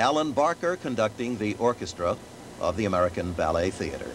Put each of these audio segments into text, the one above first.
Alan Barker conducting the orchestra of the American Ballet Theater.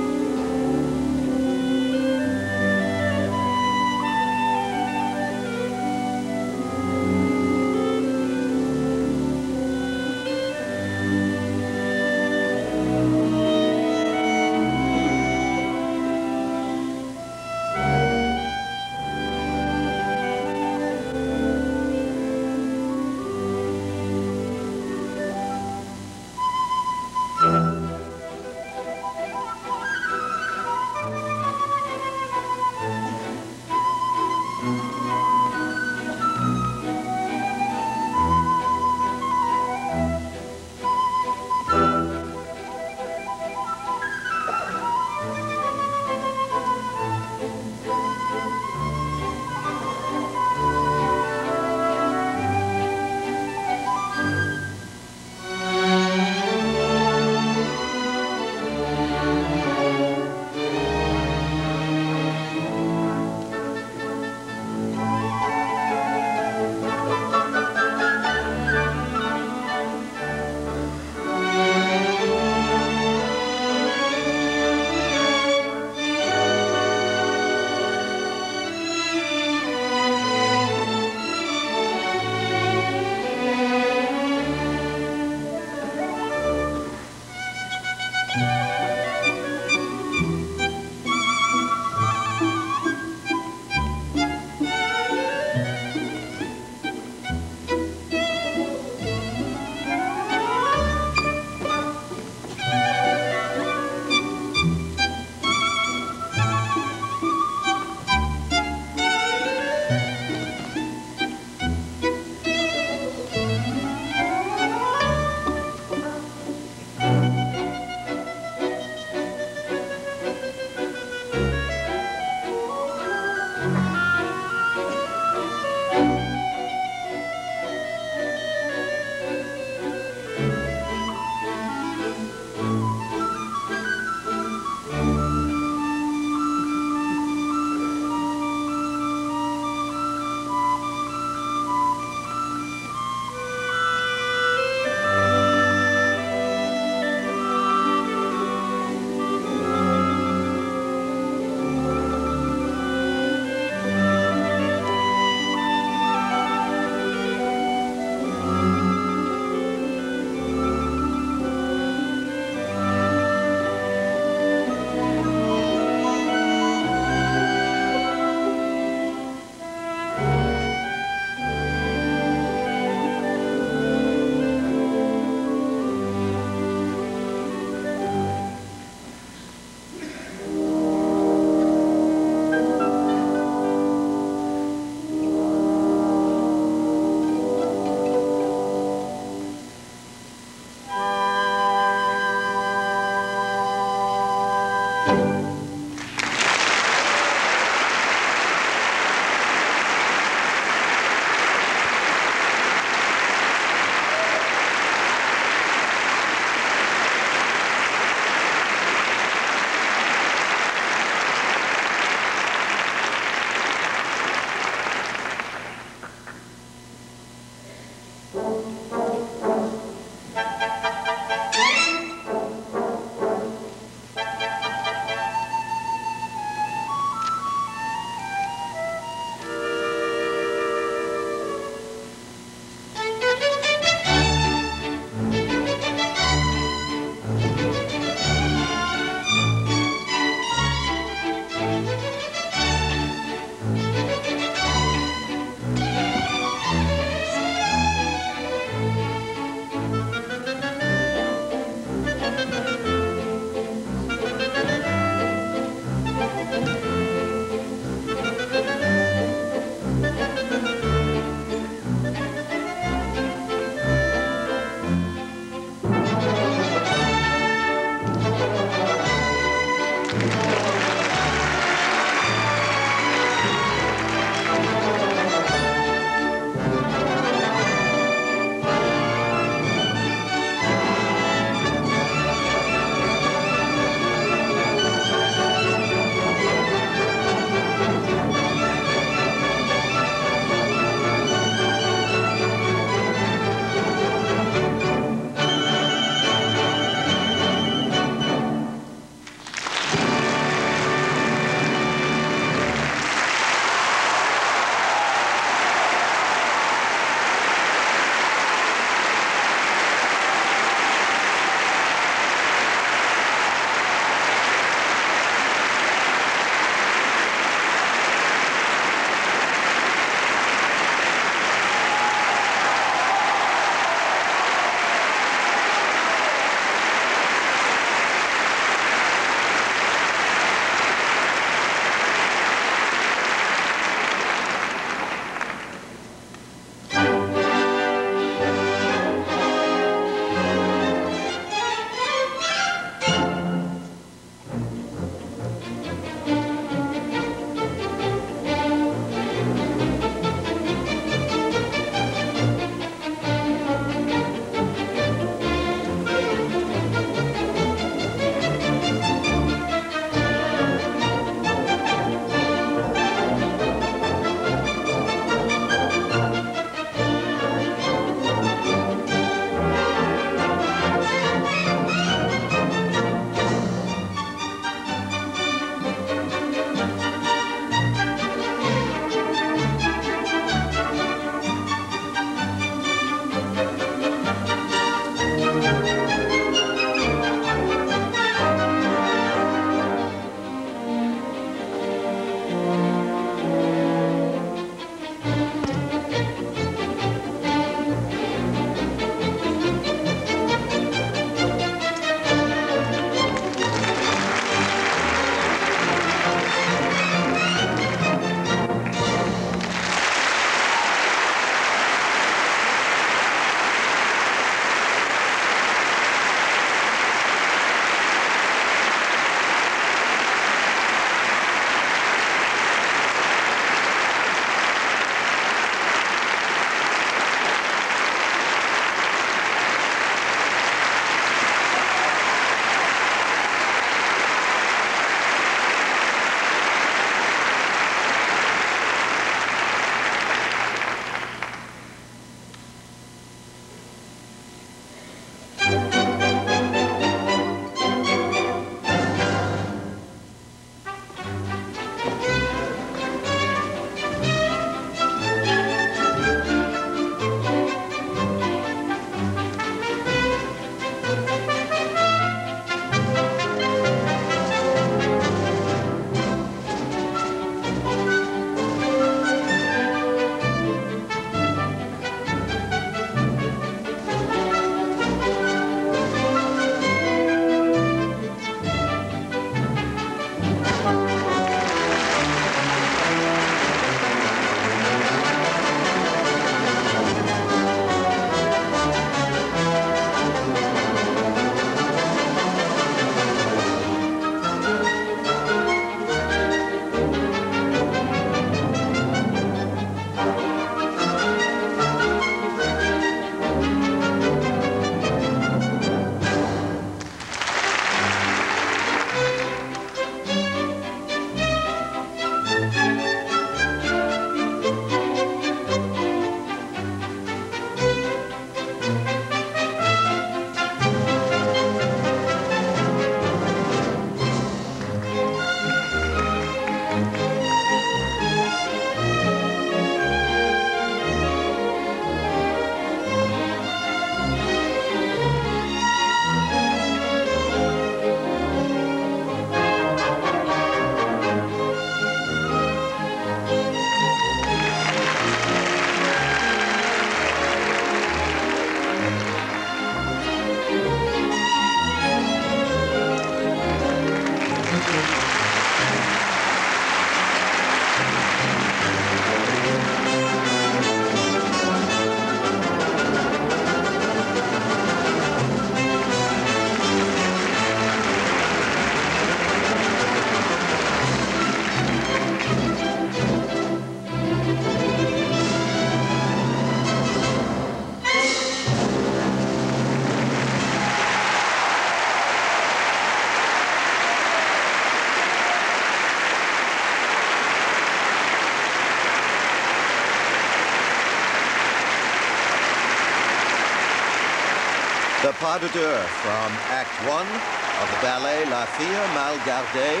Pas de deux from Act One of the ballet La Fille Mal Gardée,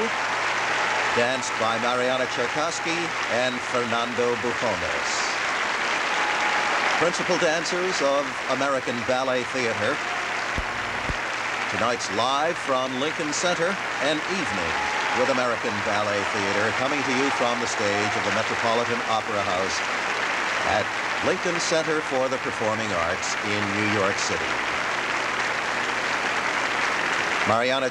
danced by Marianna Tcherkassky and Fernando Bujones. Principal dancers of American Ballet Theater. Tonight's live from Lincoln Center, an evening with American Ballet Theater, coming to you from the stage of the Metropolitan Opera House at Lincoln Center for the Performing Arts in New York City. Marianna